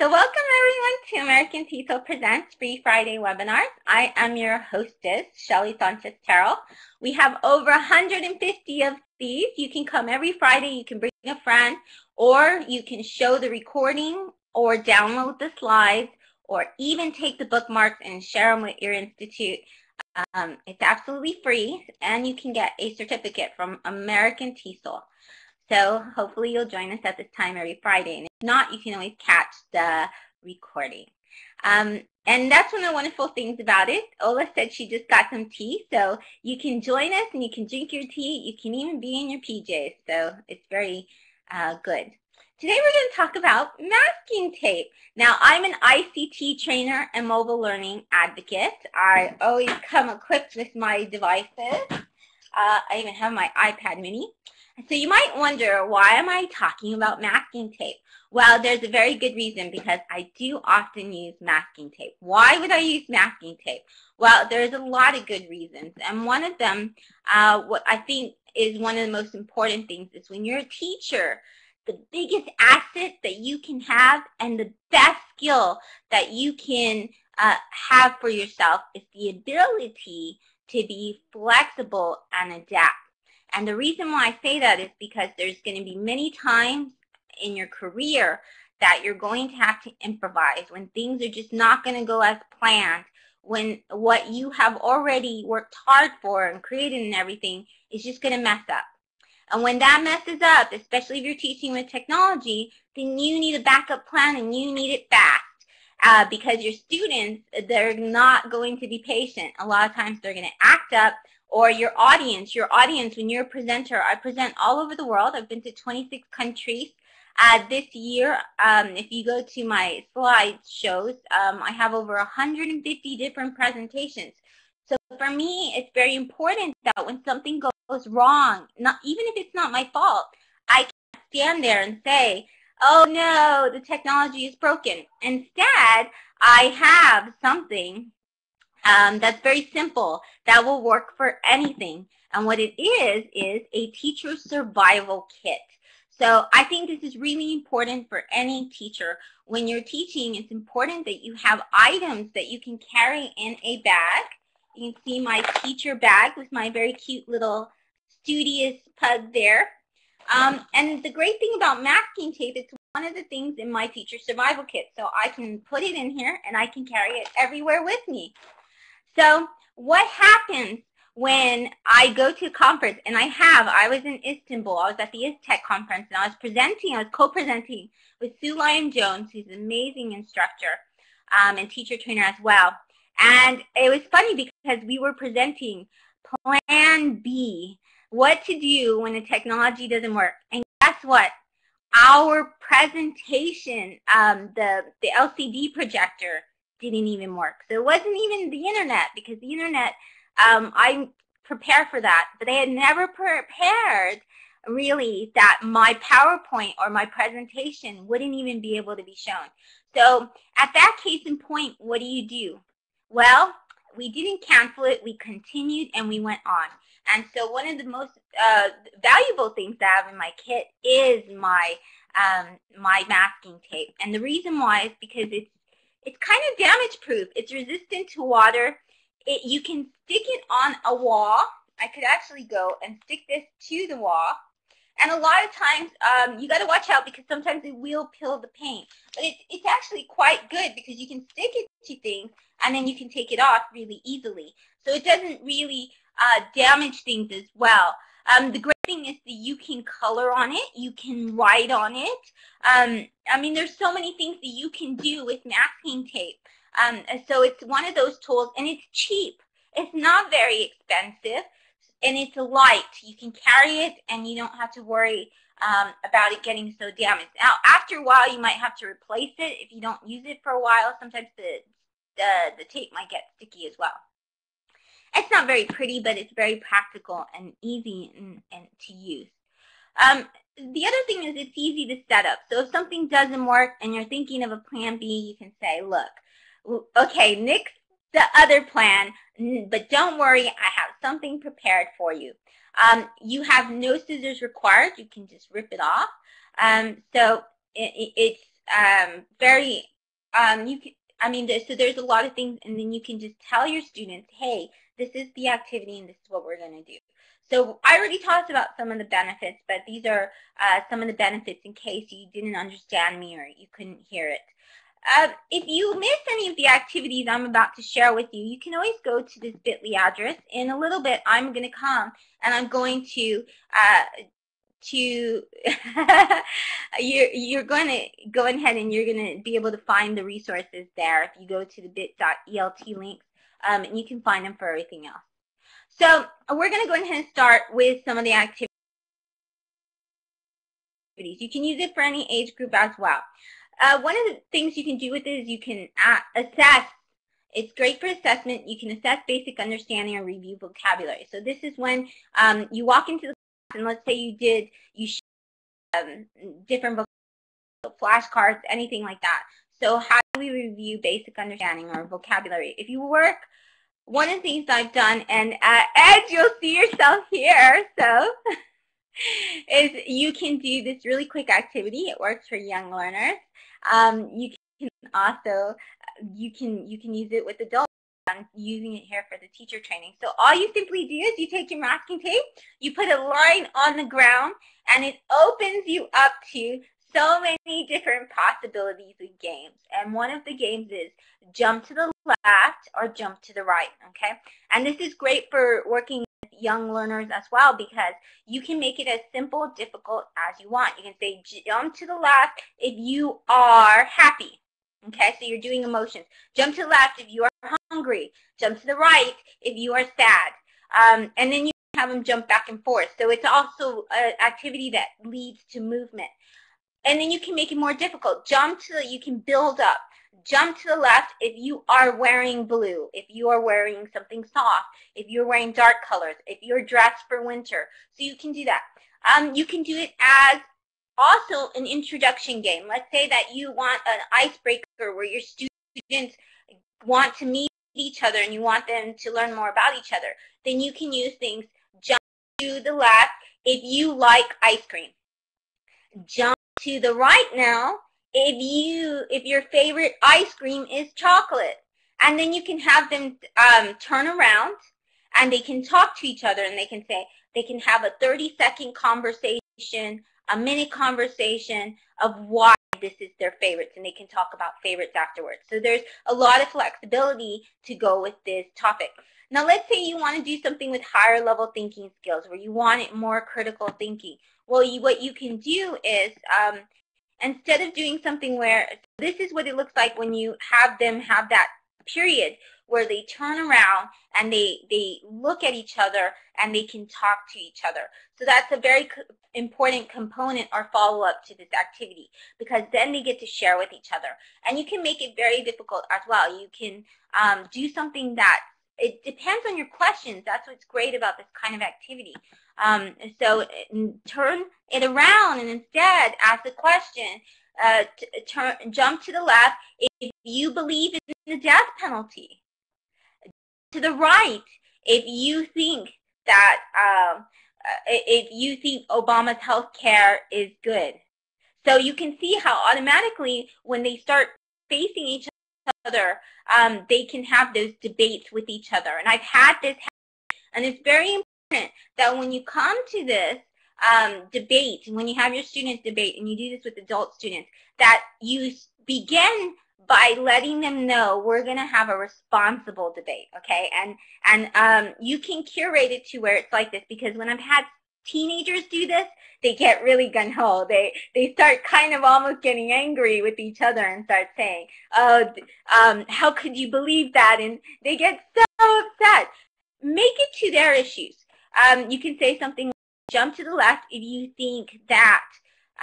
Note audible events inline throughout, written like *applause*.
So welcome everyone to American TESOL Presents Free Friday webinars. I am your hostess, Shelly Sanchez Terrell. We have over 150 of these. You can come every Friday. You can bring a friend or you can show the recording or download the slides or even take the bookmarks and share them with your institute. Um, it's absolutely free and you can get a certificate from American TESOL. So hopefully you'll join us at this time every Friday. And if not, you can always catch the recording. Um, and that's one of the wonderful things about it. Ola said she just got some tea, so you can join us and you can drink your tea. You can even be in your PJs, so it's very uh, good. Today we're going to talk about masking tape. Now I'm an ICT trainer and mobile learning advocate. I always come equipped with my devices. Uh, I even have my iPad mini. So you might wonder, why am I talking about masking tape? Well, there's a very good reason because I do often use masking tape. Why would I use masking tape? Well, there's a lot of good reasons. And one of them, uh, what I think is one of the most important things is when you're a teacher, the biggest asset that you can have and the best skill that you can uh, have for yourself is the ability to be flexible and adapt. And the reason why I say that is because there's going to be many times in your career that you're going to have to improvise when things are just not going to go as planned, when what you have already worked hard for and created and everything is just going to mess up. And when that messes up, especially if you're teaching with technology, then you need a backup plan and you need it fast. Uh, because your students, they're not going to be patient. A lot of times they're going to act up or your audience. Your audience, when you're a presenter, I present all over the world. I've been to 26 countries. Uh, this year, um, if you go to my slide shows, um, I have over 150 different presentations. So for me, it's very important that when something goes wrong, not even if it's not my fault, I can stand there and say, oh no, the technology is broken. Instead, I have something um, that's very simple. That will work for anything. And what it is, is a teacher survival kit. So I think this is really important for any teacher. When you're teaching, it's important that you have items that you can carry in a bag. You can see my teacher bag with my very cute little studious pug there. Um, and the great thing about masking tape, it's one of the things in my teacher survival kit. So I can put it in here and I can carry it everywhere with me. So what happens when I go to a conference, and I have, I was in Istanbul, I was at the ISTEK conference, and I was presenting, I was co-presenting with Sue Lyon-Jones, who's an amazing instructor um, and teacher trainer as well. And it was funny because we were presenting Plan B, what to do when the technology doesn't work. And guess what? Our presentation, um, the, the LCD projector, didn't even work. So it wasn't even the internet because the internet, um, I prepared for that, but they had never prepared really that my PowerPoint or my presentation wouldn't even be able to be shown. So at that case in point, what do you do? Well, we didn't cancel it. We continued and we went on. And so one of the most uh, valuable things I have in my kit is my um, my masking tape. And the reason why is because it's it's kind of damage proof. It's resistant to water. It, you can stick it on a wall. I could actually go and stick this to the wall. And a lot of times, um, you got to watch out because sometimes it will peel the paint. But it, it's actually quite good because you can stick it to things and then you can take it off really easily. So it doesn't really uh, damage things as well. Um, the great thing is that you can color on it, you can write on it. Um, I mean, there's so many things that you can do with masking tape. Um, so it's one of those tools, and it's cheap. It's not very expensive, and it's light. You can carry it, and you don't have to worry um, about it getting so damaged. Now, after a while, you might have to replace it if you don't use it for a while. Sometimes the, the, the tape might get sticky as well. It's not very pretty, but it's very practical and easy and, and to use. Um, the other thing is it's easy to set up. So if something doesn't work and you're thinking of a plan B, you can say, look, okay, nix the other plan, but don't worry, I have something prepared for you. Um, you have no scissors required. You can just rip it off. Um, so it, it's um, very, um, you can, I mean, so there's a lot of things, and then you can just tell your students, hey, this is the activity and this is what we're going to do. So I already talked about some of the benefits, but these are uh, some of the benefits in case you didn't understand me or you couldn't hear it. Uh, if you miss any of the activities I'm about to share with you, you can always go to this bit.ly address. In a little bit, I'm going to come and I'm going to uh, to *laughs* you're you're going to go ahead and you're going to be able to find the resources there if you go to the bit.elt links um, and you can find them for everything else. So we're going to go ahead and start with some of the activities. You can use it for any age group as well. Uh, one of the things you can do with it is you can assess. It's great for assessment. You can assess basic understanding or review vocabulary. So this is when um, you walk into the and let's say you did, you um, different flashcards, anything like that. So how do we review basic understanding or vocabulary? If you work, one of the things I've done, and uh, Ed, you'll see yourself here, so *laughs* is you can do this really quick activity. It works for young learners. Um, you can also you can you can use it with adults. I'm using it here for the teacher training. So all you simply do is you take your masking tape, you put a line on the ground, and it opens you up to so many different possibilities of games. And one of the games is jump to the left or jump to the right, okay? And this is great for working with young learners as well because you can make it as simple, difficult as you want. You can say jump to the left if you are happy. Okay, so you're doing emotions. Jump to the left if you are hungry. Jump to the right if you are sad. Um, and then you have them jump back and forth. So it's also an activity that leads to movement. And then you can make it more difficult. Jump to the, you can build up jump to the left if you are wearing blue, if you are wearing something soft, if you're wearing dark colors, if you're dressed for winter. So you can do that. Um, you can do it as also an introduction game. Let's say that you want an icebreaker where your students want to meet each other and you want them to learn more about each other. Then you can use things jump to the left if you like ice cream. Jump to the right now if you if your favorite ice cream is chocolate and then you can have them um, turn around and they can talk to each other and they can say they can have a 30 second conversation a minute conversation of why this is their favorites and they can talk about favorites afterwards. So there's a lot of flexibility to go with this topic. Now let's say you want to do something with higher level thinking skills where you want it more critical thinking. Well you, what you can do is um, instead of doing something where this is what it looks like when you have them have that period where they turn around and they they look at each other and they can talk to each other. So that's a very important component or follow-up to this activity because then they get to share with each other. And you can make it very difficult as well. You can um, do something that it depends on your questions. That's what's great about this kind of activity. Um, so turn it around and instead ask the question, uh, turn, jump to the left if you believe in the death penalty. To the right if you think that um, uh, if you think Obama's health care is good. So you can see how automatically when they start facing each other, um, they can have those debates with each other. And I've had this and it's very important that when you come to this um, debate, when you have your students debate, and you do this with adult students, that you begin by letting them know we're going to have a responsible debate, okay? And and um, you can curate it to where it's like this because when I've had teenagers do this, they get really gun ho. They they start kind of almost getting angry with each other and start saying, "Oh, um, how could you believe that?" And they get so upset. Make it to their issues um, you can say something, jump to the left if you think that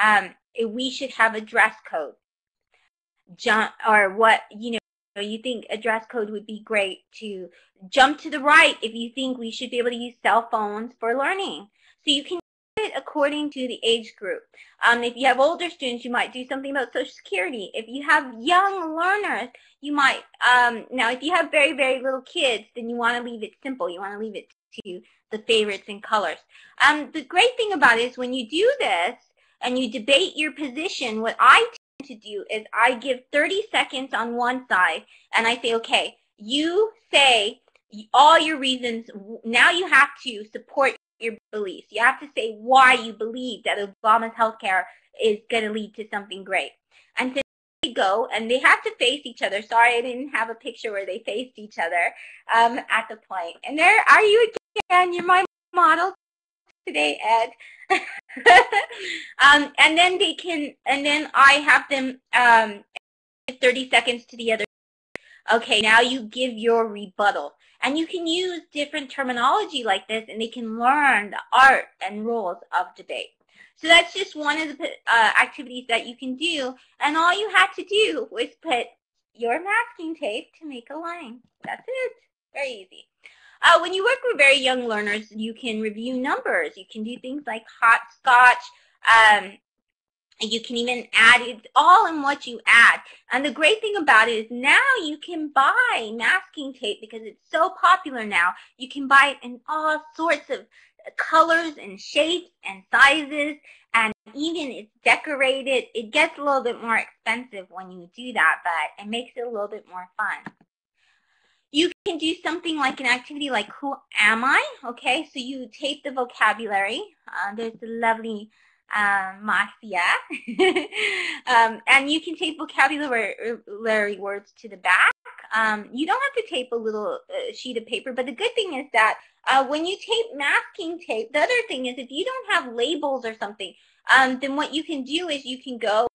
um, we should have a dress code. Jump, or what, you know, you think a dress code would be great to jump to the right if you think we should be able to use cell phones for learning. So you can it according to the age group. Um, if you have older students, you might do something about Social Security. If you have young learners, you might, um, now if you have very, very little kids, then you want to leave it simple. You want to leave it to the favorites and colors. Um, the great thing about it is when you do this and you debate your position, what I to do is I give 30 seconds on one side and I say, okay, you say all your reasons. Now you have to support your beliefs. You have to say why you believe that Obama's healthcare is going to lead to something great. And so they go and they have to face each other. Sorry, I didn't have a picture where they faced each other um, at the point. And there are you again. You're my model today, Ed. *laughs* um, and then they can, and then I have them um, 30 seconds to the other. Okay, now you give your rebuttal. And you can use different terminology like this and they can learn the art and rules of debate. So that's just one of the uh, activities that you can do. And all you had to do was put your masking tape to make a line. That's it. Very easy. Uh, when you work with very young learners, you can review numbers. You can do things like hopscotch. Um, you can even add it all in what you add. And the great thing about it is now you can buy masking tape because it's so popular now. You can buy it in all sorts of colors and shapes and sizes and even it's decorated. It gets a little bit more expensive when you do that, but it makes it a little bit more fun. You can do something like an activity like who am I? Okay, so you tape the vocabulary. Uh, there's a lovely um, Marcia. *laughs* um, and you can tape vocabulary words to the back. Um, you don't have to tape a little uh, sheet of paper, but the good thing is that uh, when you tape masking tape, the other thing is if you don't have labels or something, um, then what you can do is you can go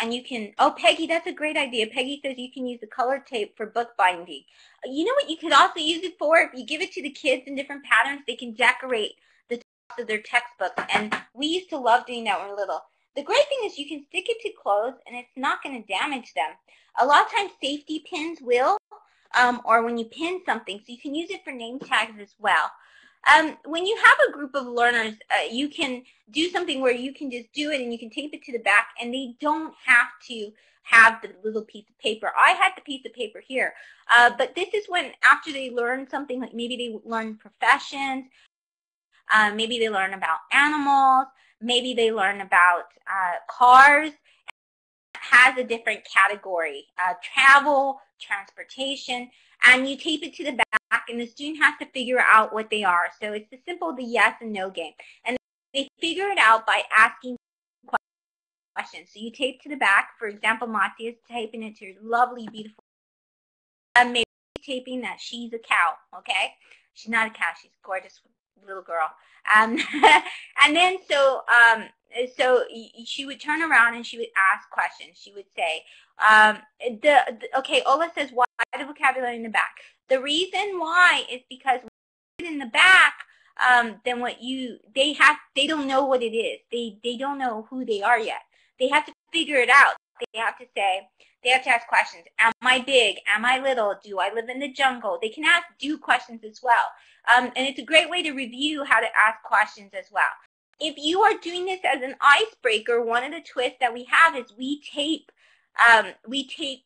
and you can, oh, Peggy, that's a great idea. Peggy says you can use the color tape for bookbinding. You know what you could also use it for? If you give it to the kids in different patterns, they can decorate the tops of their textbooks. And we used to love doing that when we were little. The great thing is you can stick it to clothes and it's not going to damage them. A lot of times safety pins will, um, or when you pin something, so you can use it for name tags as well. Um, when you have a group of learners, uh, you can do something where you can just do it and you can tape it to the back and they don't have to have the little piece of paper. I had the piece of paper here, uh, but this is when after they learn something, like maybe they learn professions, um, maybe they learn about animals. Maybe they learn about uh, cars. has a different category, uh, travel, transportation, and you tape it to the back, and the student has to figure out what they are. So it's the simple the yes and no game. And they figure it out by asking questions. So you tape to the back. For example, Mati is taping it to your lovely, beautiful, maybe taping that she's a cow, okay? She's not a cow. She's a gorgeous little girl. Um, *laughs* and then so um, so she would turn around and she would ask questions. She would say, um, the, the, okay, Ola says, why the vocabulary in the back? The reason why is because in the back, um, then what you, they have, they don't know what it is. They, they don't know who they are yet. They have to figure it out. They have to say, they have to ask questions. Am I big? Am I little? Do I live in the jungle? They can ask do questions as well. Um, and it's a great way to review how to ask questions as well. If you are doing this as an icebreaker, one of the twists that we have is we tape, um, we tape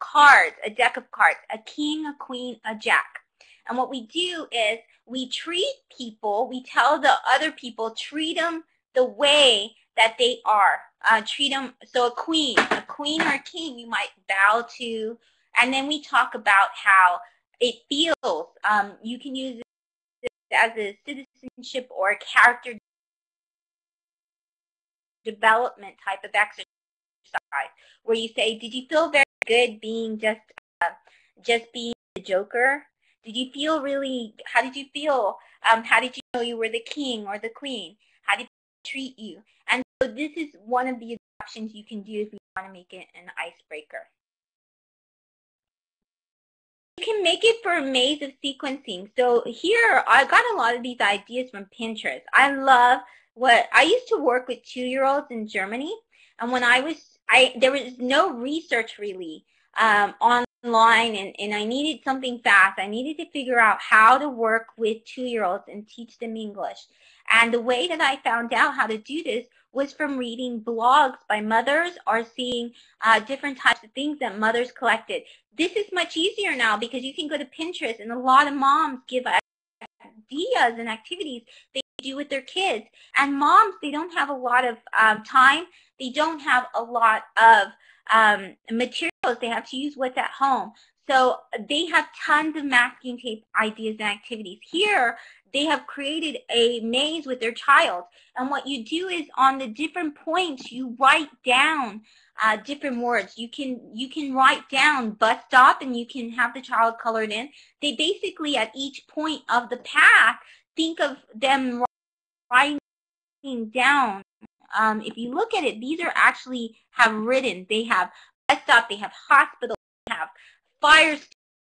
cards, a deck of cards, a king, a queen, a jack. And what we do is we treat people, we tell the other people, treat them the way that they are. Uh, treat them, so a queen, a queen or a king you might bow to. And then we talk about how it feels. Um, you can use it as a citizenship or a character development type of exercise where you say, did you feel very good being just uh, just being the joker? Did you feel really, how did you feel? Um, how did you know you were the king or the queen? How did they treat you? And so this is one of the options you can do if you want to make it an icebreaker. You can make it for a maze of sequencing. So here, I got a lot of these ideas from Pinterest. I love what, I used to work with two-year-olds in Germany. And when I was, I there was no research really um, online and, and I needed something fast. I needed to figure out how to work with two-year-olds and teach them English. And the way that I found out how to do this was from reading blogs by mothers or seeing uh, different types of things that mothers collected. This is much easier now because you can go to Pinterest and a lot of moms give ideas and activities. Do with their kids. And moms, they don't have a lot of um, time. They don't have a lot of um, materials. They have to use what's at home. So they have tons of masking tape ideas and activities. Here, they have created a maze with their child. And what you do is on the different points, you write down uh, different words. You can you can write down bus stop and you can have the child colored in. They basically at each point of the path think of them writing down. Um, if you look at it, these are actually have written. They have bus stop. They have hospital. They have fire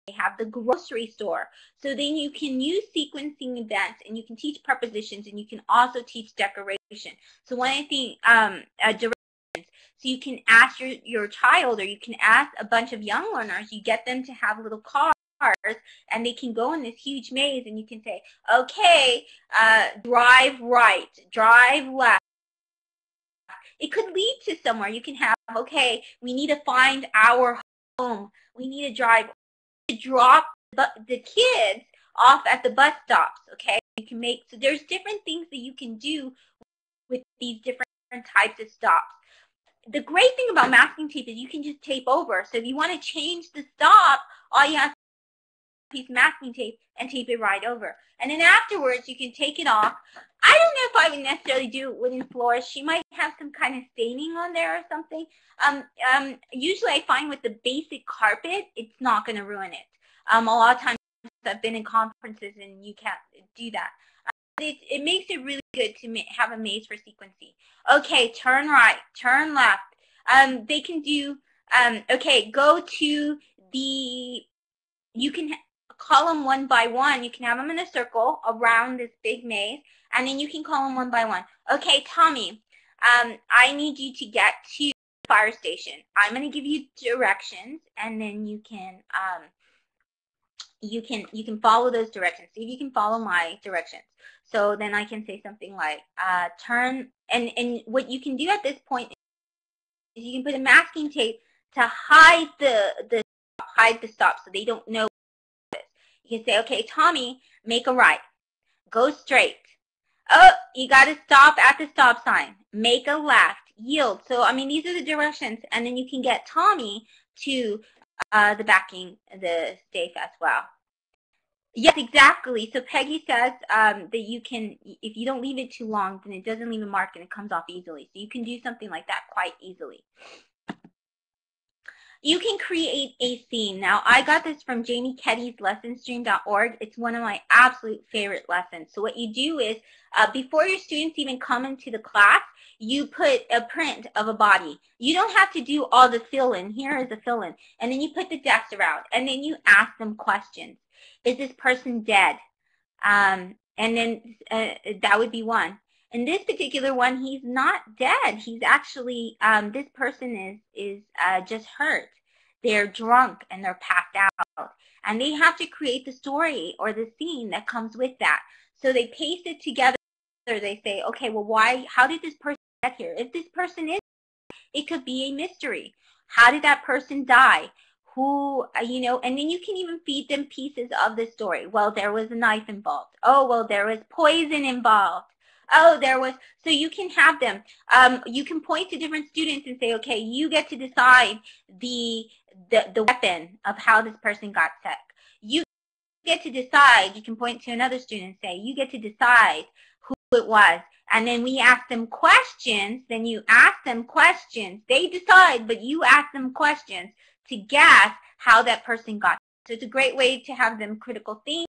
they have the grocery store. So then you can use sequencing events and you can teach prepositions and you can also teach decoration. So one of the um, uh, directions, so you can ask your, your child or you can ask a bunch of young learners, you get them to have little cars and they can go in this huge maze and you can say, okay, uh, drive right, drive left. It could lead to somewhere. You can have, okay, we need to find our home. We need to drive to drop the kids off at the bus stops, okay? You can make, so there's different things that you can do with these different types of stops. The great thing about masking tape is you can just tape over. So if you want to change the stop, all you have piece of masking tape and tape it right over. And then afterwards, you can take it off. I don't know if I would necessarily do it wooden floors. She might have some kind of staining on there or something. Um, um, usually I find with the basic carpet, it's not going to ruin it. Um, a lot of times I've been in conferences and you can't do that. It, it makes it really good to have a maze for sequencing. Okay, turn right, turn left. Um, they can do, um, okay, go to the, you can call them one by one. You can have them in a circle around this big maze, and then you can call them one by one. Okay, Tommy, um, I need you to get to the fire station. I'm going to give you directions, and then you can um, you can you can follow those directions. See if you can follow my directions. So then I can say something like uh, turn, and and what you can do at this point is you can put a masking tape to hide the the hide the stop so they don't know you can say, okay, Tommy, make a right. Go straight. Oh, you got to stop at the stop sign. Make a left. Yield. So, I mean, these are the directions. And then you can get Tommy to uh, the backing, the safe as well. Yes, exactly. So Peggy says um, that you can, if you don't leave it too long, then it doesn't leave a mark and it comes off easily. So you can do something like that quite easily you can create a scene. Now, I got this from Jamie Keddie's lessonstream.org. It's one of my absolute favorite lessons. So what you do is, uh, before your students even come into the class, you put a print of a body. You don't have to do all the fill-in. Here is the fill-in. And then you put the desk around. And then you ask them questions. Is this person dead? Um, and then uh, that would be one. In this particular one, he's not dead. He's actually, um, this person is, is uh, just hurt. They're drunk and they're packed out. And they have to create the story or the scene that comes with that. So they paste it together. They say, okay, well, why, how did this person get here? If this person is, it could be a mystery. How did that person die? who, uh, you know, and then you can even feed them pieces of the story. Well, there was a knife involved. Oh, well, there was poison involved. Oh, there was, so you can have them. Um, you can point to different students and say, okay, you get to decide the, the, the weapon of how this person got sick. You get to decide, you can point to another student and say, you get to decide who it was. And then we ask them questions, then you ask them questions. They decide, but you ask them questions to guess how that person got. So it's a great way to have them critical think,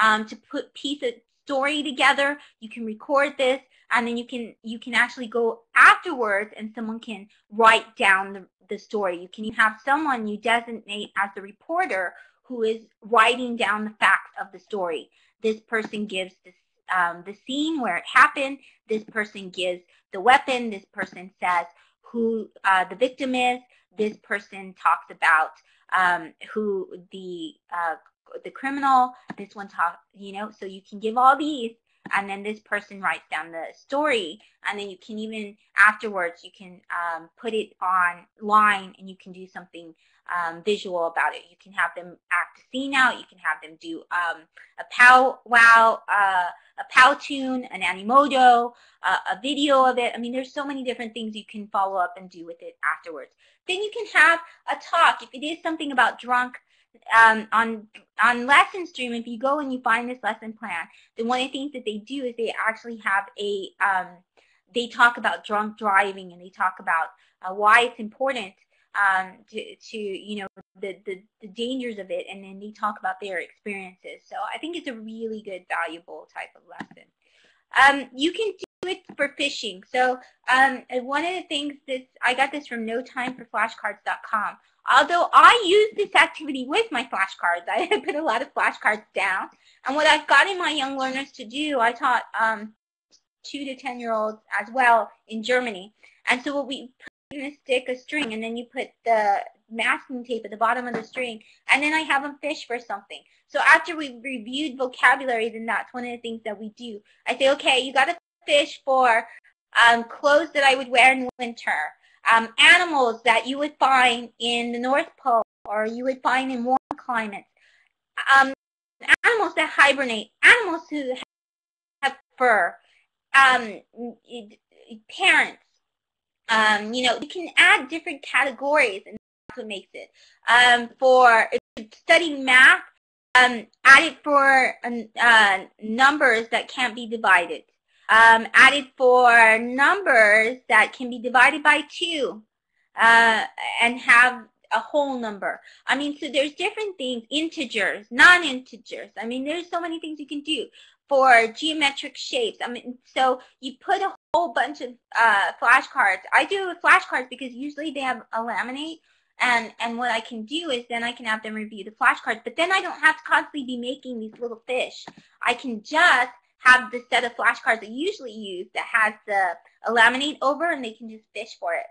um, to put pieces, story together. You can record this and then you can you can actually go afterwards and someone can write down the, the story. You can have someone you designate as the reporter who is writing down the facts of the story. This person gives this, um, the scene where it happened. This person gives the weapon. This person says who uh, the victim is. This person talks about um, who the uh, the criminal, this one talk, you know, so you can give all these and then this person writes down the story, and then you can even afterwards you can um, put it online and you can do something um, visual about it. You can have them act a scene out. You can have them do um, a pow wow, uh, a Powtoon, an Animoto, uh, a video of it. I mean, there's so many different things you can follow up and do with it afterwards. Then you can have a talk. If it is something about drunk, um, on on lesson stream, if you go and you find this lesson plan, then one of the things that they do is they actually have a um, they talk about drunk driving and they talk about uh, why it's important um, to, to you know the, the the dangers of it, and then they talk about their experiences. So I think it's a really good, valuable type of lesson. Um, you can it for fishing. So um, one of the things that I got this from NoTimeForFlashcards.com. Although I use this activity with my flashcards, I *laughs* put a lot of flashcards down. And what I've gotten my young learners to do, I taught um, two to 10 year olds as well in Germany. And so what we put in a stick, a string, and then you put the masking tape at the bottom of the string, and then I have them fish for something. So after we've reviewed vocabulary, then that's one of the things that we do. I say, okay, you got to fish for um, clothes that I would wear in winter, um, animals that you would find in the North Pole or you would find in warm climates, um, animals that hibernate, animals who have fur, um, parents. Um, you know, you can add different categories, and that's what makes it. Um, for studying math, um, add it for uh, numbers that can't be divided um, added for numbers that can be divided by 2 uh, and have a whole number. I mean, so there's different things, integers, non-integers. I mean, there's so many things you can do for geometric shapes. I mean, so you put a whole bunch of uh, flashcards. I do flashcards because usually they have a laminate and, and what I can do is then I can have them review the flashcards, but then I don't have to constantly be making these little fish. I can just have the set of flashcards they usually use that has the laminate over and they can just fish for it.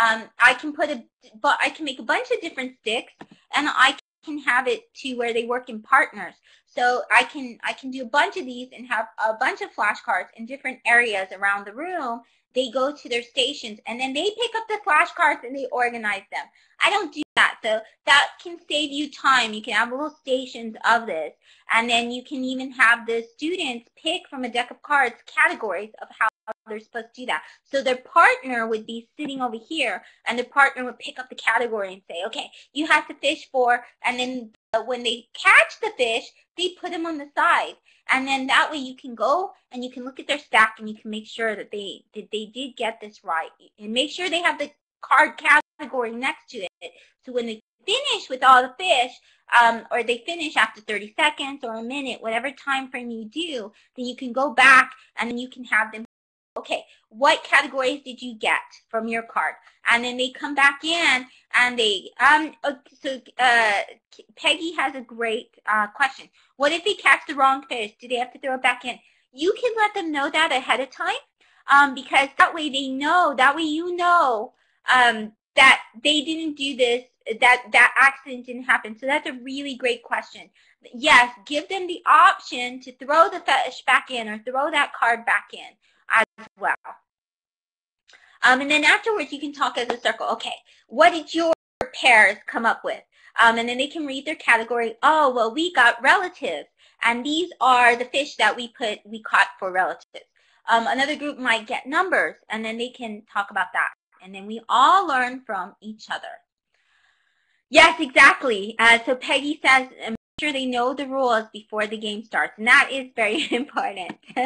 Um, I can put a, but I can make a bunch of different sticks and I can have it to where they work in partners. So I can, I can do a bunch of these and have a bunch of flashcards in different areas around the room. They go to their stations and then they pick up the flashcards and they organize them. I don't do. So that can save you time. You can have little stations of this. And then you can even have the students pick from a deck of cards categories of how they're supposed to do that. So their partner would be sitting over here and the partner would pick up the category and say, okay, you have to fish for, and then uh, when they catch the fish, they put them on the side. And then that way you can go and you can look at their stack and you can make sure that they, that they did get this right. And make sure they have the card category next to it. So when they finish with all the fish, um, or they finish after 30 seconds or a minute, whatever time frame you do, then you can go back and you can have them, okay, what categories did you get from your card? And then they come back in and they, um, so uh, Peggy has a great uh, question. What if they catch the wrong fish? Do they have to throw it back in? You can let them know that ahead of time um, because that way they know, that way you know um, that they didn't do this, that that accident didn't happen. So that's a really great question. Yes, give them the option to throw the fish back in or throw that card back in as well. Um, and then afterwards, you can talk as a circle. Okay, what did your pairs come up with? Um, and then they can read their category. Oh, well, we got relatives. And these are the fish that we put, we caught for relatives. Um, another group might get numbers, and then they can talk about that and then we all learn from each other. Yes, exactly. Uh, so Peggy says, uh, make sure they know the rules before the game starts, and that is very *laughs* important. *laughs*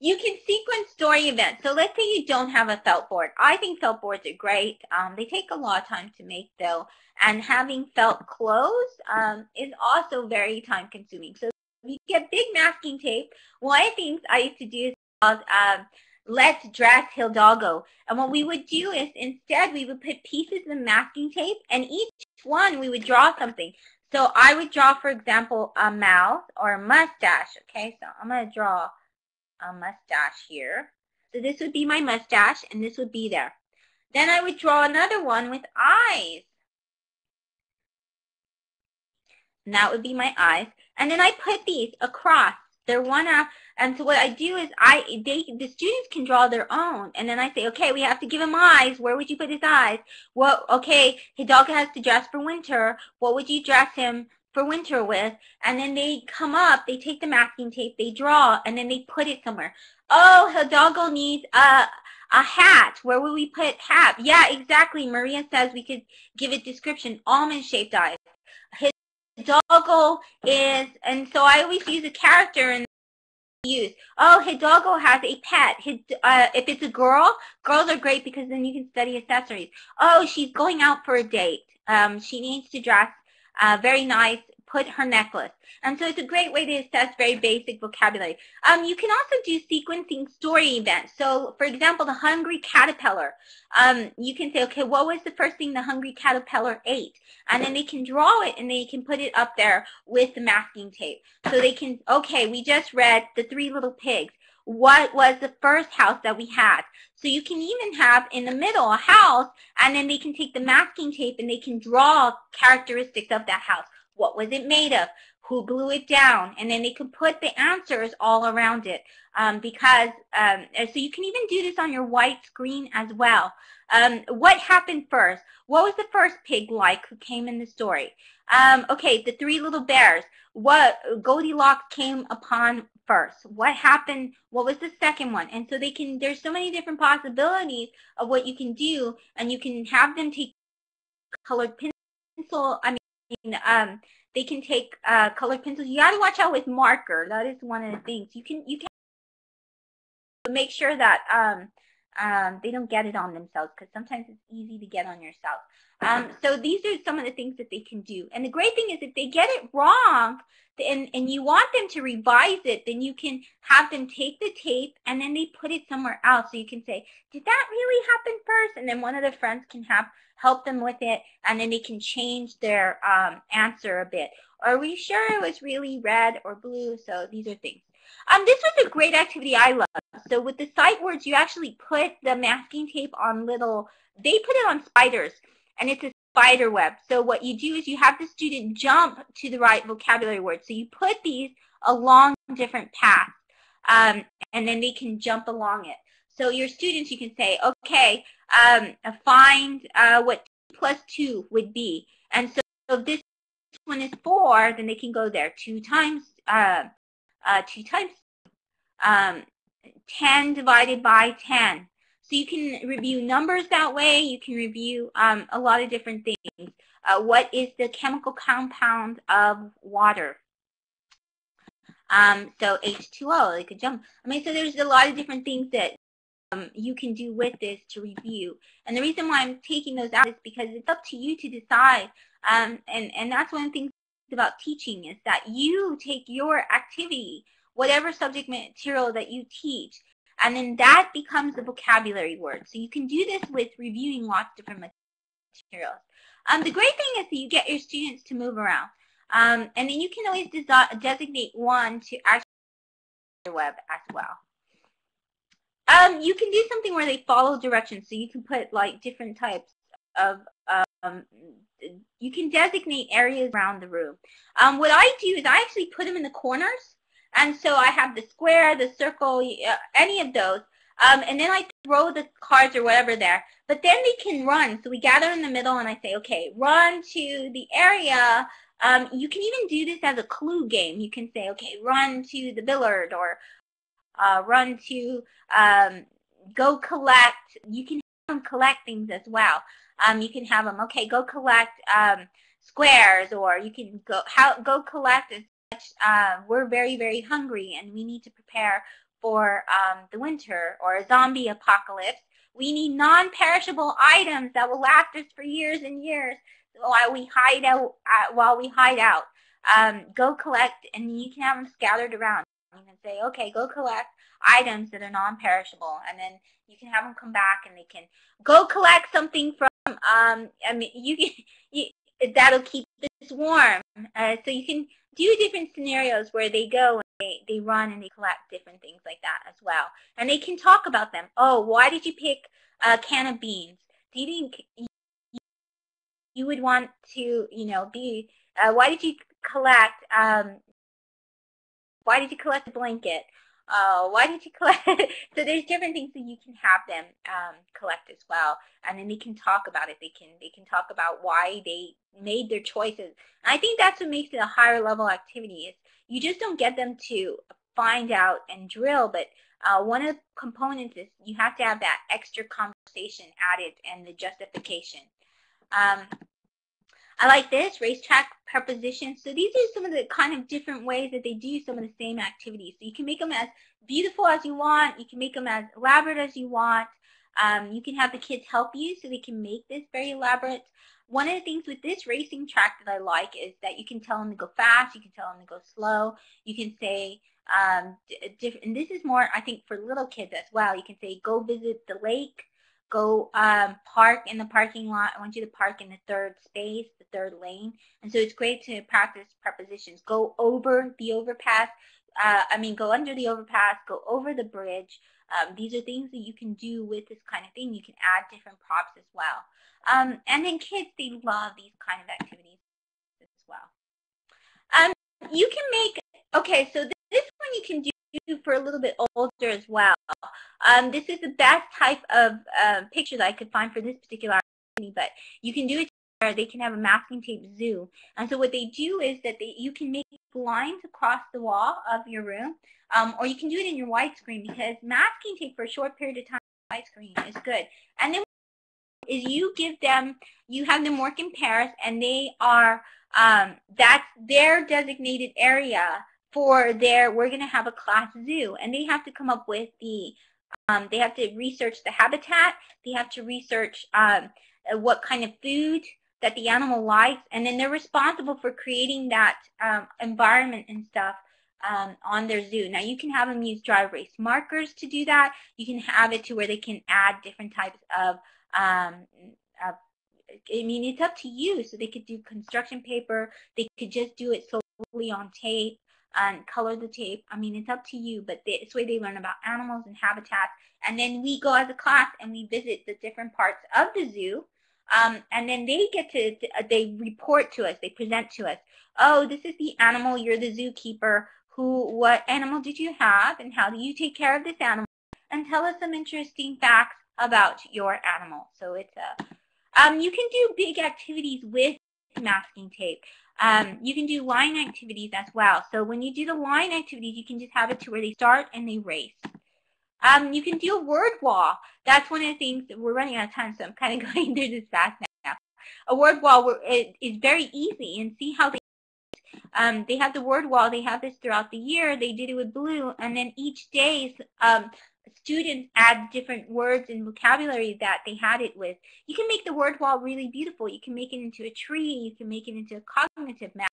you can sequence story events. So let's say you don't have a felt board. I think felt boards are great. Um, they take a lot of time to make though, and having felt clothes um, is also very time consuming. So you get big masking tape. One of the things I used to do is called um, let's dress Hidalgo. And what we would do is instead we would put pieces of masking tape and each one we would draw something. So I would draw, for example, a mouth or a mustache. Okay, so I'm going to draw a mustache here. So this would be my mustache and this would be there. Then I would draw another one with eyes. And that would be my eyes. And then I put these across They're one out. And so what I do is I they the students can draw their own, and then I say, okay, we have to give him eyes. Where would you put his eyes? Well, okay, Hidalgo has to dress for winter. What would you dress him for winter with? And then they come up, they take the masking tape, they draw, and then they put it somewhere. Oh, his Hidalgo needs a a hat. Where would we put hat? Yeah, exactly. Maria says we could give it description. Almond shaped eyes. Hidalgo is, and so I always use a character in use. Oh, Hidalgo has a pet. Hid, uh, if it's a girl, girls are great because then you can study accessories. Oh, she's going out for a date. Um, she needs to dress uh, very nice put her necklace. And so it's a great way to assess very basic vocabulary. Um, you can also do sequencing story events. So for example, the hungry caterpillar. Um, you can say, okay, what was the first thing the hungry caterpillar ate? And then they can draw it and they can put it up there with the masking tape. So they can, okay, we just read the three little pigs what was the first house that we had. So you can even have in the middle a house and then they can take the masking tape and they can draw characteristics of that house. What was it made of? Who blew it down? And then they could put the answers all around it um, because, um, so you can even do this on your white screen as well. Um, what happened first? What was the first pig like who came in the story? Um, okay, the three little bears. What Goldilocks came upon first? What happened? What was the second one? And so they can, there's so many different possibilities of what you can do and you can have them take colored pencil, I mean, um, they can take uh, colored pencils. You got to watch out with marker. That is one of the things. You can you can make sure that um, um, they don't get it on themselves because sometimes it's easy to get on yourself. Um, so these are some of the things that they can do. And the great thing is if they get it wrong and, and you want them to revise it, then you can have them take the tape and then they put it somewhere else. So you can say, did that really happen first? And then one of the friends can have help them with it and then they can change their um, answer a bit. Are we sure it was really red or blue? So these are things. Um, this was a great activity I love. So with the sight words, you actually put the masking tape on little, they put it on spiders and it's a spider web. So what you do is you have the student jump to the right vocabulary word. So you put these along different paths, um, and then they can jump along it. So your students, you can say, okay, um, find uh, what 2 plus 2 would be. And so if this one is 4, then they can go there. 2 times, uh, uh, 2 times um, 10 divided by 10. So you can review numbers that way. You can review um, a lot of different things. Uh, what is the chemical compound of water? Um, so H2O, they could jump. I mean, so there's a lot of different things that um, you can do with this to review. And the reason why I'm taking those out is because it's up to you to decide. Um, and, and that's one of the things about teaching is that you take your activity, whatever subject material that you teach, and then that becomes the vocabulary word. So you can do this with reviewing lots of different materials. Um, the great thing is that you get your students to move around. Um, and then you can always designate one to actually the web as well. Um, you can do something where they follow directions. So you can put like different types of, um, you can designate areas around the room. Um, what I do is I actually put them in the corners and so I have the square, the circle, uh, any of those. Um, and then I throw the cards or whatever there. But then they can run. So we gather in the middle and I say, okay, run to the area. Um, you can even do this as a clue game. You can say, okay, run to the billard or uh, run to um, go collect. You can have them collect things as well. Um, you can have them, okay, go collect um, squares or you can go, how, go collect uh, we're very, very hungry and we need to prepare for um, the winter or a zombie apocalypse. We need non-perishable items that will last us for years and years while we hide out. Uh, while we hide out, um, go collect, and you can have them scattered around. You can say, okay, go collect items that are non-perishable, and then you can have them come back, and they can go collect something from. Um, I mean, you can *laughs* you, that'll keep this warm. Uh, so you can do different scenarios where they go and they, they run and they collect different things like that as well. And they can talk about them. Oh, why did you pick a can of beans? Do you think you would want to, you know, be, uh, why did you collect um, why did you collect a blanket? Uh, why did you collect? *laughs* so there's different things that you can have them um, collect as well, and then they can talk about it. They can they can talk about why they made their choices. And I think that's what makes it a higher level activity. Is you just don't get them to find out and drill, but uh, one of the components is you have to have that extra conversation added and the justification. Um, I like this, racetrack prepositions. So these are some of the kind of different ways that they do some of the same activities. So you can make them as beautiful as you want. You can make them as elaborate as you want. Um, you can have the kids help you so they can make this very elaborate. One of the things with this racing track that I like is that you can tell them to go fast. You can tell them to go slow. You can say, um, and this is more, I think, for little kids as well. You can say, go visit the lake go um, park in the parking lot. I want you to park in the third space, the third lane. And so it's great to practice prepositions. Go over the overpass. Uh, I mean, go under the overpass, go over the bridge. Um, these are things that you can do with this kind of thing. You can add different props as well. Um, and then kids, they love these kind of activities as well. Um, you can make, okay, so this one you can do for a little bit older as well. Um, this is the best type of um, picture that I could find for this particular activity, but you can do it where they can have a masking tape zoo. And so what they do is that they, you can make lines across the wall of your room, um, or you can do it in your widescreen because masking tape for a short period of time widescreen is good. And then is you give them, you have them work in pairs, and they are, um, that's their designated area for their, we're going to have a class zoo, and they have to come up with the, um, they have to research the habitat, they have to research um, uh, what kind of food that the animal likes, and then they're responsible for creating that um, environment and stuff um, on their zoo. Now you can have them use dry erase markers to do that. You can have it to where they can add different types of, um, of I mean, it's up to you. So they could do construction paper. They could just do it solely on tape and color the tape. I mean, it's up to you, but this way they learn about animals and habitats. And then we go as a class and we visit the different parts of the zoo. Um, and then they get to, uh, they report to us, they present to us, oh, this is the animal, you're the zookeeper, who, what animal did you have, and how do you take care of this animal? And tell us some interesting facts about your animal. So it's a, um, you can do big activities with masking tape. Um, you can do line activities as well. So when you do the line activities, you can just have it to where they start and they race. Um, you can do a word wall. That's one of the things, that we're running out of time, so I'm kind of *laughs* going through this fast now. A word wall is very easy and see how they um, they have the word wall. They have this throughout the year. They did it with blue, and then each day um, students add different words and vocabulary that they had it with. You can make the word wall really beautiful. You can make it into a tree. You can make it into a cognitive map.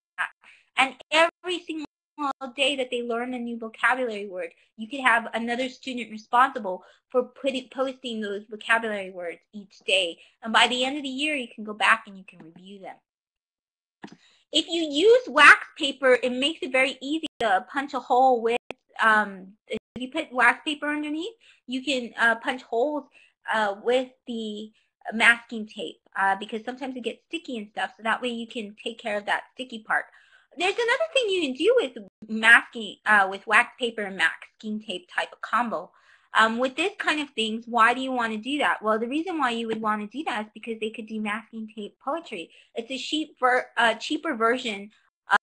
And every single day that they learn a new vocabulary word, you could have another student responsible for putting, posting those vocabulary words each day. And by the end of the year, you can go back and you can review them. If you use wax paper, it makes it very easy to punch a hole with um, if you put wax paper underneath, you can uh, punch holes uh, with the masking tape uh, because sometimes it gets sticky and stuff. So that way you can take care of that sticky part. There's another thing you can do with masking, uh, with wax paper and masking tape type of combo. Um, with this kind of things, why do you want to do that? Well, the reason why you would want to do that is because they could do masking tape poetry. It's a cheap ver uh, cheaper version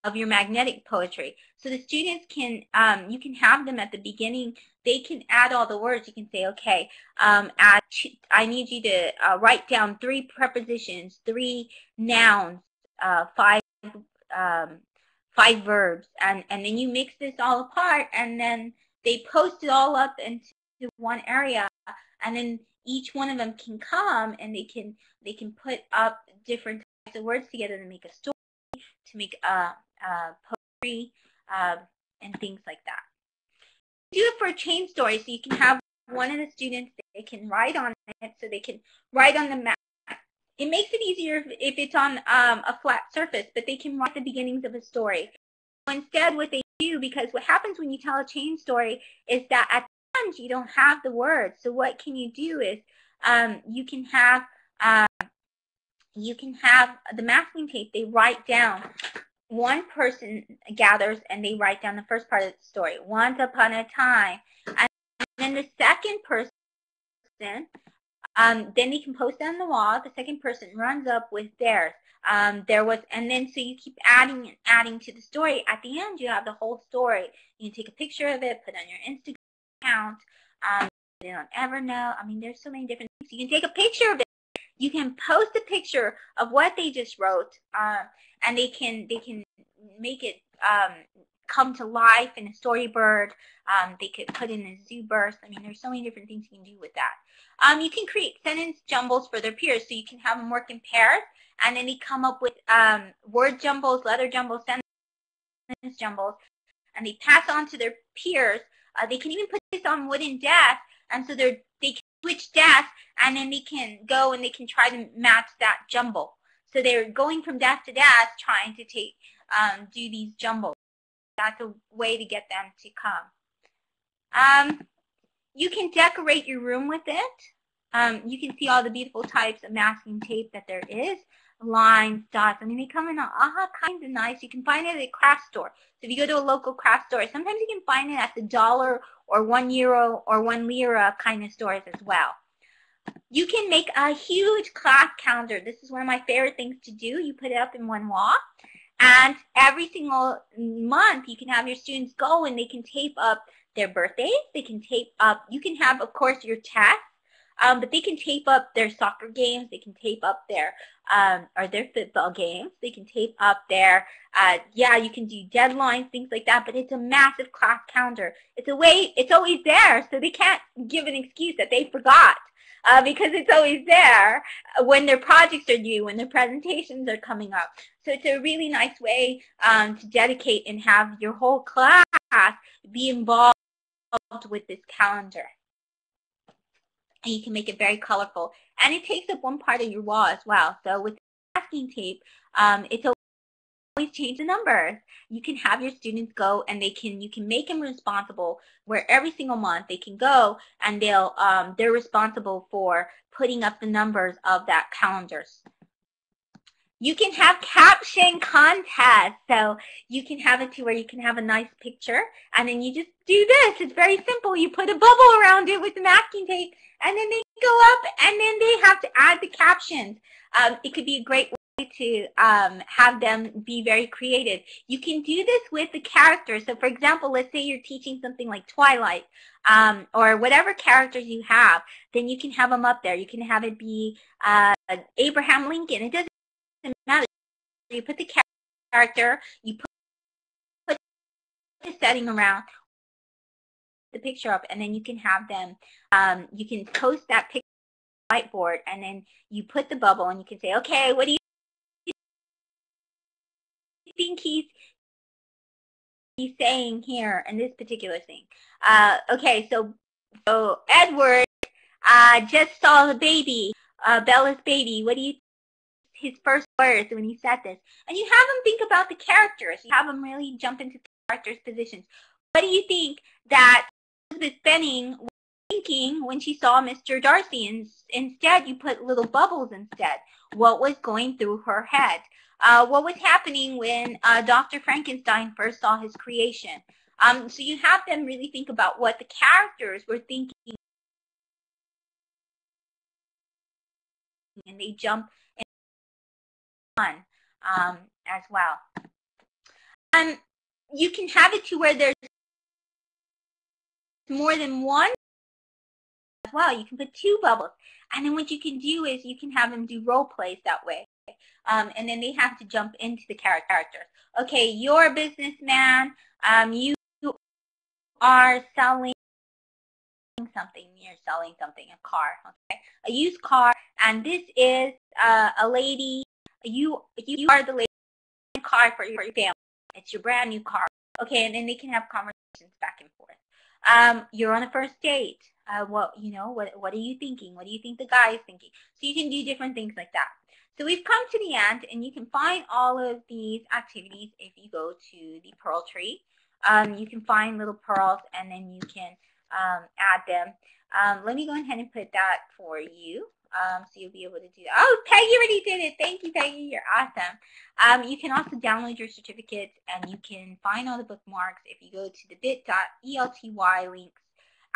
of your magnetic poetry. So the students can, um, you can have them at the beginning, they can add all the words. You can say, okay, um, add, I need you to uh, write down three prepositions, three nouns, uh, five, um, five verbs, and, and then you mix this all apart, and then they post it all up into one area, and then each one of them can come and they can they can put up different types of words together to make a story to make uh, uh, poetry uh, and things like that. Do it for a chain story so you can have one of the students, they can write on it so they can write on the map. It makes it easier if, if it's on um, a flat surface, but they can write the beginnings of a story. Instead, what they do, because what happens when you tell a chain story is that at times you don't have the words. So what can you do is um, you can have um, you can have the masking tape, they write down one person gathers and they write down the first part of the story, once upon a time. And then the second person, um, then they can post it on the wall. The second person runs up with theirs. Um, there was, and then so you keep adding and adding to the story. At the end, you have the whole story. You can take a picture of it, put it on your Instagram account, um, it on Evernote. I mean, there's so many different things. You can take a picture of it. You can post a picture of what they just wrote, uh, and they can they can make it um, come to life in a storyboard. Um, they could put in a ZooBurst. I mean, there's so many different things you can do with that. Um, you can create sentence jumbles for their peers, so you can have them work in pairs, and then they come up with um, word jumbles, letter jumbles, sentence jumbles, and they pass on to their peers. Uh, they can even put this on wooden desks, and so they're, they can switch desks, and then they can go and they can try to match that jumble. So they're going from desk to desk trying to take um, do these jumbles. That's a way to get them to come. Um, you can decorate your room with it. Um, you can see all the beautiful types of masking tape that there is. Lines, dots. I mean, they come in all kinds of nice. You can find it at a craft store. So if you go to a local craft store, sometimes you can find it at the dollar or one euro or one lira kind of stores as well. You can make a huge class calendar. This is one of my favorite things to do. You put it up in one wall. And every single month, you can have your students go and they can tape up their birthdays. They can tape up, you can have, of course, your tests, um, but they can tape up their soccer games. They can tape up their, um, or their football games. They can tape up their, uh, yeah, you can do deadlines, things like that, but it's a massive class calendar. It's a way, it's always there, so they can't give an excuse that they forgot uh, because it's always there when their projects are due, when their presentations are coming up. So it's a really nice way um, to dedicate and have your whole class be involved with this calendar. And you can make it very colorful. And it takes up one part of your wall as well. So with masking tape, um, it's always change the numbers. You can have your students go and they can, you can make them responsible where every single month they can go and they'll, um, they're responsible for putting up the numbers of that calendars. You can have caption contests. So you can have it to where you can have a nice picture and then you just do this. It's very simple. You put a bubble around it with the masking tape and then they go up and then they have to add the captions. Um, it could be a great way to um, have them be very creative. You can do this with the characters. So for example, let's say you're teaching something like Twilight um, or whatever characters you have, then you can have them up there. You can have it be uh, Abraham Lincoln. It doesn't matter. You put the character, you put, put the setting around the picture up, and then you can have them, um, you can post that picture whiteboard, and then you put the bubble, and you can say, okay, what do you think he's he's saying here in this particular thing? Uh, okay, so so Edward uh, just saw the baby, uh, Bella's baby. What do you his first words when he said this. And you have him think about the characters. You have him really jump into the characters' positions. What do you think that Elizabeth Bennet was thinking when she saw Mr. Darcy? And instead, you put little bubbles instead. What was going through her head? Uh, what was happening when uh, Dr. Frankenstein first saw his creation? Um, so you have them really think about what the characters were thinking and they jump um, as well. And you can have it to where there's more than one as well. You can put two bubbles. And then what you can do is you can have them do role plays that way. Um, and then they have to jump into the characters. Okay, you're a businessman. Um, you are selling something. You're selling something, a car, okay? A used car. And this is uh, a lady you you are the lady car for your family. It's your brand new car. Okay, and then they can have conversations back and forth. Um, you're on a first date. Uh, what you know? What what are you thinking? What do you think the guy is thinking? So you can do different things like that. So we've come to the end, and you can find all of these activities if you go to the Pearl Tree. Um, you can find little pearls, and then you can um, add them. Um, let me go ahead and put that for you. Um, so you'll be able to do that. Oh, Peggy already did it. Thank you, Peggy. You're awesome. Um, you can also download your certificates and you can find all the bookmarks if you go to the bit.elty links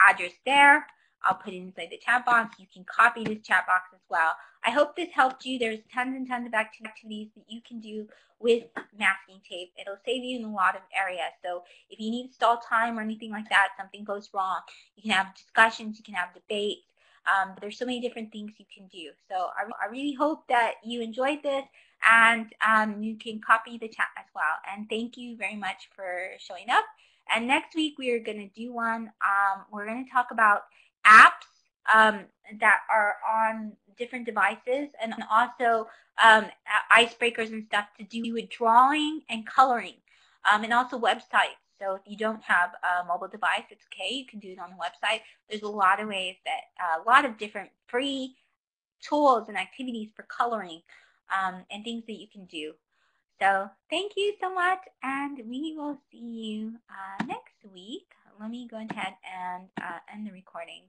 address there. I'll put it inside the chat box. You can copy this chat box as well. I hope this helped you. There's tons and tons of activities that you can do with masking tape. It'll save you in a lot of areas. So if you need stall time or anything like that, something goes wrong, you can have discussions, you can have debates. Um, there's so many different things you can do. So I, I really hope that you enjoyed this and um, you can copy the chat as well. And thank you very much for showing up. And next week we are going to do one. Um, we're going to talk about apps um, that are on different devices and also um, icebreakers and stuff to do with drawing and coloring um, and also websites. So if you don't have a mobile device, it's okay. You can do it on the website. There's a lot of ways that, uh, a lot of different free tools and activities for coloring um, and things that you can do. So thank you so much, and we will see you uh, next week. Let me go ahead and uh, end the recording.